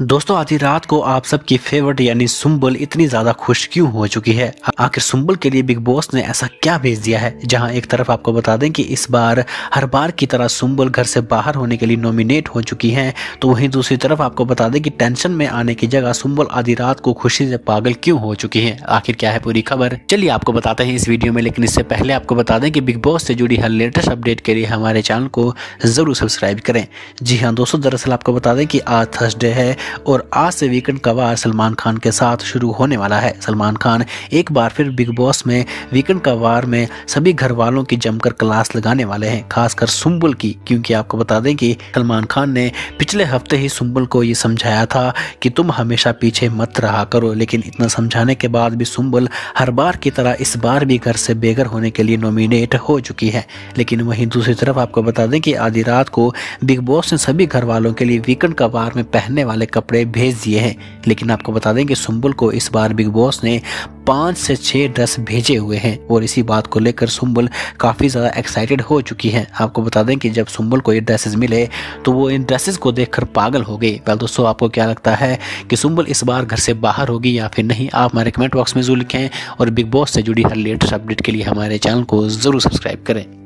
दोस्तों, आधी रात को आप सबकी फेवरेट यानी सुम्बल इतनी ज़्यादा खुश क्यों हो चुकी है? आखिर सुम्बल के लिए बिग बॉस ने ऐसा क्या भेज दिया है? जहाँ एक तरफ़ आपको बता दें कि इस बार हर बार की तरह सुम्बल घर से बाहर होने के लिए नॉमिनेट हो चुकी हैं तो वहीं दूसरी तरफ़ आपको बता दें कि टेंशन में आने की जगह सुम्बल आधी रात को खुशी से पागल क्यों हो चुकी है? आखिर क्या है पूरी खबर? चलिए आपको बताते हैं इस वीडियो में, लेकिन इससे पहले आपको बता दें कि बिग बॉस से जुड़ी हर लेटेस्ट अपडेट के लिए हमारे चैनल को ज़रूर सब्सक्राइब करें। जी हाँ दोस्तों, दरअसल आपको बता दें कि आज थर्सडे है और आज से वीकेंड का वार सलमान खान के साथ शुरू होने वाला है। सलमान खान एक बार फिर बिग बॉस में वीकेंड का वार में सभी घर वालों की जमकर क्लास लगाने वाले हैं, खासकर सुम्बुल की, क्योंकि आपको बता दें कि सलमान खान ने पिछले हफ़्ते ही सुम्बुल को ये समझाया था कि तुम हमेशा पीछे मत रहा करो, लेकिन इतना समझाने के बाद भी सुम्बुल हर बार की तरह इस बार भी घर से बेघर होने के लिए नॉमिनेट हो चुकी है। लेकिन वहीं दूसरी तरफ़ आपको बता दें कि आधी रात को बिग बॉस ने सभी घर वालों के लिए वीकेंड का वार में पहनने वाले कपड़े भेज दिए हैं। लेकिन आपको बता दें कि सुम्बुल को इस बार बिग बॉस ने पाँच से छः ड्रेस भेजे हुए हैं और इसी बात को लेकर सुम्बुल काफ़ी ज़्यादा एक्साइटेड हो चुकी हैं। आपको बता दें कि जब सुम्बुल को ये ड्रेसेस मिले तो वो इन ड्रेसेस को देखकर पागल हो गई वेल दोस्तों, आपको क्या लगता है कि सुम्बुल इस बार घर से बाहर होगी या फिर नहीं? आप हमारे कमेंट बॉक्स में ज़रूर लिखें और बिग बॉस से जुड़ी हर लेटेस्ट अपडेट के लिए हमारे चैनल को ज़रूर सब्सक्राइब करें।